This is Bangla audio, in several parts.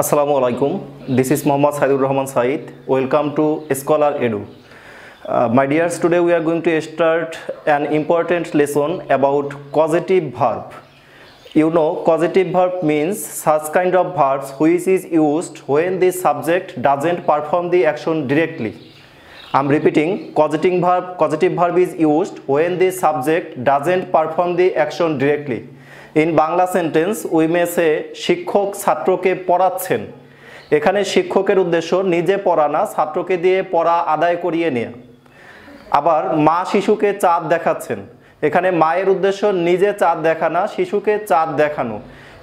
আসসালামু আলাইকুম। This is Mohammad Saidur Rahman Sayed welcome to Scholar Edu my dears today we are going to start an important lesson about positive verb you know positive verb means such kind of verbs which is used when the subject doesn't perform the action directly I am repeating positive verb positive verb is used when the subject doesn't perform the action directly in Bangla sentence we মেসে শিক্ষক ছাত্রকে পড়াচ্ছেন। এখানে শিক্ষকের উদ্দেশ্য নিজে পড়া না, ছাত্রকে দিয়ে পড়া আদায় করিয়ে নেয়া। আবার মা শিশুকে চাঁদ দেখাচ্ছেন। এখানে মায়ের উদ্দেশ্য নিজে চাঁদ দেখানা, শিশুকে চাঁদ দেখানো।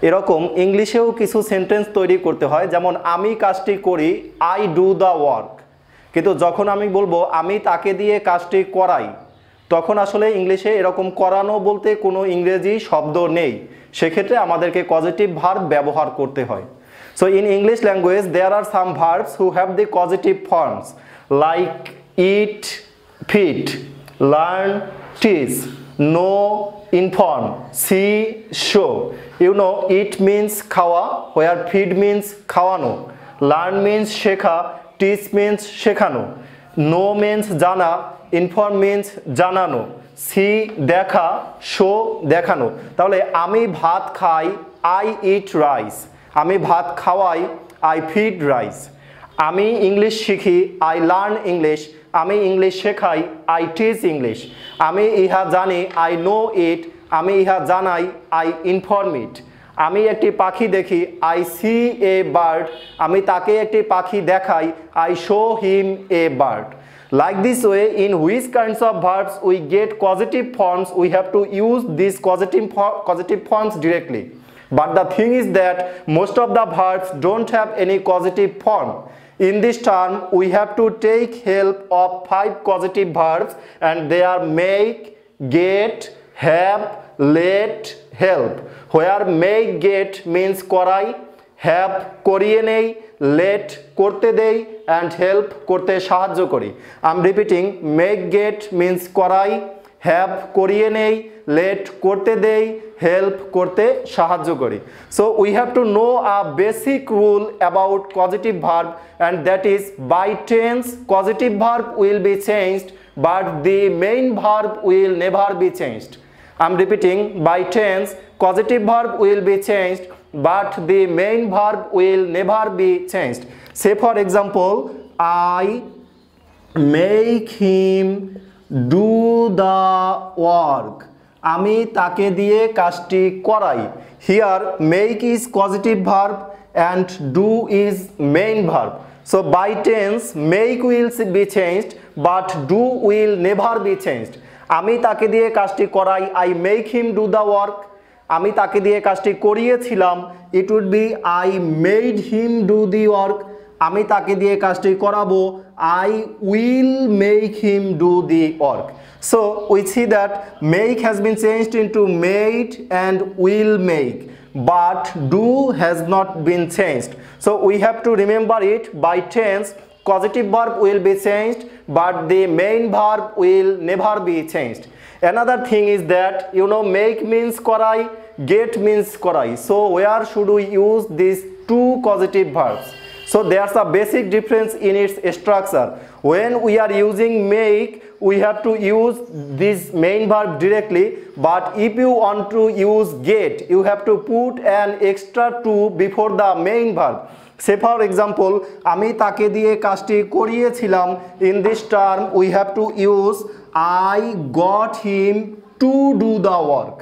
এরকম ইংলিশেও কিছু সেন্টেন্স তৈরি করতে হয়, যেমন, আমি কাজটি করি আই ডু দ্য ওয়ার্ক কিন্তু যখন আমি বলব, আমি তাকে দিয়ে কাজটি করাই। তখন আসলে ইংলিশে এরকম করানো বলতে কোনো ইংরেজি শব্দ নেই। সেক্ষেত্রে আমাদেরকে পজিটিভ ভার্ব ব্যবহার করতে হয়। So in English language there are some verbs who have the positive forms like eat feed learn teach know inform see show you know eat means খাওয়া হোয়ার ফিড মিন্স খাওয়ানো লার্ন মিন্স শেখা টিচ মিন্স শেখানো। নো মিন্স জানা ইনফর্ম মিন্স জানানো সি দেখা শো দেখানো। তাহলে আমি ভাত খাই আই ইট রাইস আমি ভাত খাওয়াই আই ফিড রাইস আমি ইংলিশ শিখি আই লার্ন ইংলিশ। আমি ইংলিশ শেখাই আই টিচ ইংলিশ। আমি ইহা জানি আই নো ইট আমি ইহা জানাই আই ইনফর্ম ইট আমি একটি পাখি দেখি আই সি এ বার্ড আমি তাকে একটি পাখি দেখাই I show him a bird like this way in which kinds of verbs we get positive forms we have to use this positive positive forms directly but the thing is that most of the verbs don't have any positive form in this term we have to take help of five positive verbs and they are make get have let, help where make, get means করাই, have করিয়ে নেই, লেট করতে দেই অ্যান্ড হেল্প করতে সাহায্য করি। I'm repeating make get means করাই হ্যাভ করিয়ে নেই লেট করতে দেই হেল্প করতে সাহায্য করি। So we have to know a basic rule about positive verb and that is by tense positive verb will be changed but the main verb will never be changed I'm repeating by tense causative verb will be changed but the main verb will never be changed. Say for example, I make him do the work. আমি তাকে দিয়ে কাজটি করাই here make is positive verb and do is main verb so by tense make will be changed but do will never be changed আমি তাকে দিয়ে কাজটি করাই I make him do the work আমি তাকে দিয়ে কাজটি করিয়েছিলাম it would be I made him do the work আমি তাকে দিয়ে কাজটি করাবো I will make him do the work so we see that make has been changed into made and will make but do has not been changed so we have to remember it by tense positive verb will be changed but the main verb will never be changed another thing is that you know make means korai get means korai so where should we use these two causative verbs so there's a basic difference in its structure when we are using make we have to use this main verb directly but if you want to use get you have to put an extra to before the main verb say for example, আমি তাকে দিয়ে কাজটি করিয়েছিলাম in this term we have to use I got him to do the work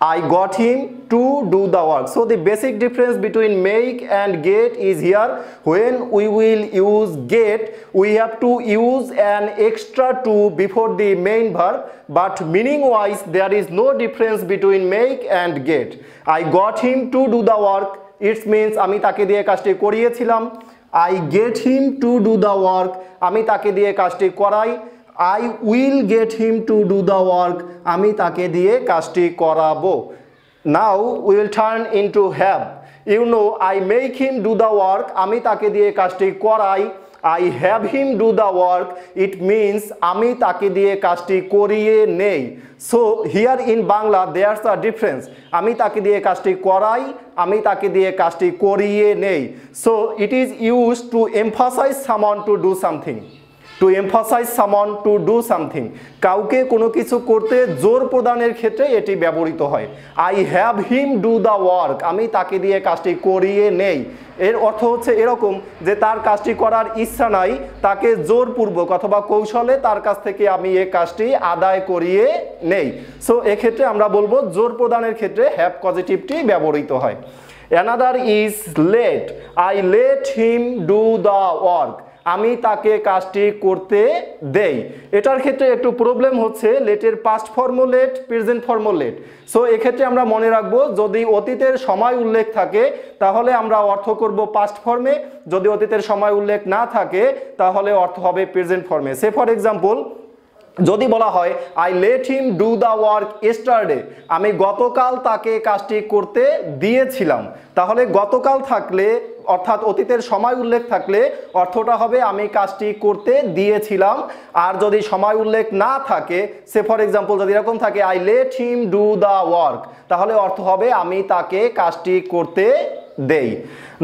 I got him to do the work so the basic difference between make and get is here when we will use get we have to use an extra to before the main verb but meaning wise there is no difference between make and get I got him to do the work It means আমি তাকে দিয়ে কাজটি করিয়েছিলাম। I get him to do the work আমি তাকে দিয়ে কাজটি করাই। I will get him to do the work আমি তাকে দিয়ে কাজটি করাবো। Now will turn in to have you know I make him do the work আমি তাকে দিয়ে কাজটি করাই। I have him do the work it means আমি তাকে দিয়ে কাজটি করিয়ে নেই। So here in Bangla there's a difference আমি তাকে দিয়ে কাজটি করাই, আমি তাকে দিয়ে কাজটি করিয়ে নেই। So it is use to emphasize someone to do something to emphasize someone to do something কাউকে কোনো কিছু করতে জোর প্রদানের ক্ষেত্রে এটি ব্যবহৃত হয়। I have him do the work আমি তাকে দিয়ে কাজটি করিয়ে নেই। এর অর্থ হচ্ছে এরকম যে তার কাজটি করার ইচ্ছা নাই, তাকে জোরপূর্বক অথবা কৌশলে তার কাছ থেকে আমি এই কাজটি আদায় করিয়ে নেই। সো এক্ষেত্রে আমরা বলব জোর প্রদানের ক্ষেত্রে হ্যাভ পজিটিভটি ব্যবহৃত হয়। Another is let I let him do the work আমি তাকে কাজটি করতে দেই। এটার ক্ষেত্রে একটু প্রবলেম হচ্ছে লেটের past form of let present form of let so এক্ষেত্রে আমরা মনে রাখব, যদি অতীতের সময় উল্লেখ থাকে, তাহলে আমরা অর্থ করব পাস্ট ফর্মে যদি অতীতের সময় উল্লেখ না থাকে, তাহলে অর্থ হবে প্রেজেন্ট ফর্মে সে ফর এক্সাম্পল যদি বলা হয় I let him do the work yesterday আমি গতকাল তাকে কাজটি করতে দিয়েছিলাম। তাহলে গতকাল থাকলে অর্থাৎ অতীতের সময় উল্লেখ থাকলে অর্থটা হবে আমি কাজটি করতে দিয়েছিলাম। আর যদি সময় উল্লেখ না থাকে, সে ফর এক্সাম্পল যদি এরকম থাকে I let him do the work তাহলে অর্থ হবে আমি তাকে কাজটি করতে দেই।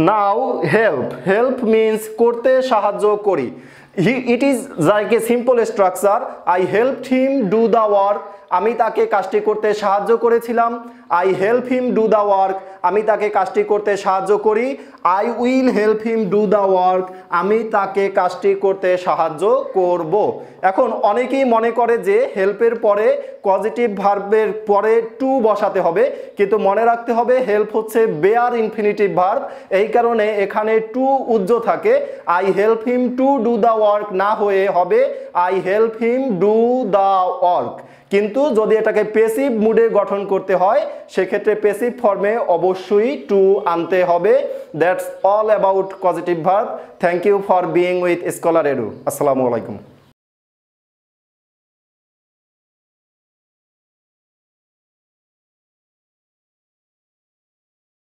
নাও হেল্প হেল্প মিন্স করতে সাহায্য করি। He it is like a simple structure I help him do the work আমি তাকে কাজটি করতে সাহায্য করেছিলাম। I help him do the work আমি তাকে কাজটি করতে সাহায্য করি। I will help him do the work আমি তাকে কাজটি করতে সাহায্য করব। এখন অনেকেই মনে করে যে হেল্পের পরে পজিটিভ ভার্বের পরে টু বসাতে হবে, কিন্তু মনে রাখতে হবে হেল্প হচ্ছে বেয়ার ইনফিনিটিভ ভার্ব এই কারণে এখানে টু উজ্জ থাকে। I help him to do the work না হয়ে হবে I help him do the work. কিন্তু যদি এটাকে পেসিভ মুডে গঠন করতে হয়, সেক্ষেত্রে পেসিভ ফর্মে অবশ্যই টু আনতে হবে। That's all about positive verb thank you for being with scholar এরু আসসালামু আলাইকুম